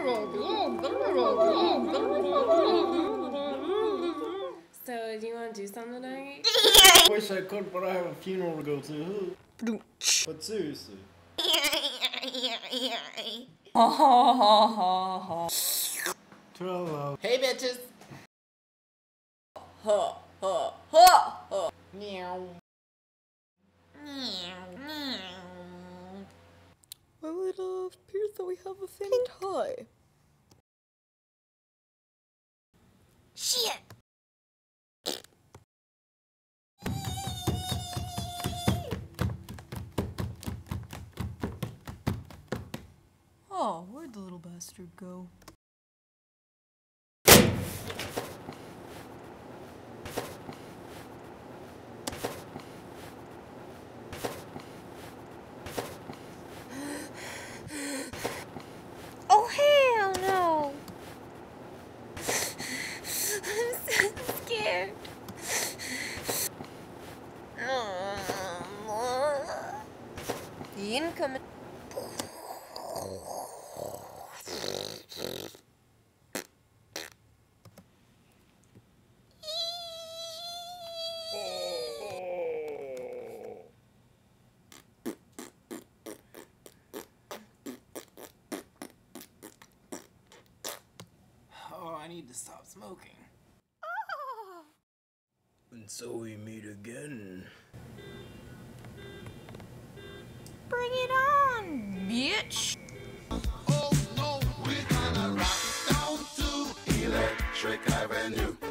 So, do you want to do something tonight? I wish I could, but I have a funeral to go to. But seriously. Trello. Hey, bitches. Meow. That we have a thin tie. Shit! Oh, where'd the little bastard go? Oh, hell no! I'm so scared. Incoming. Oh, I need to stop smoking. And so we meet again. Bring it on, bitch! Oh no, we're gonna rock down to Electric Avenue.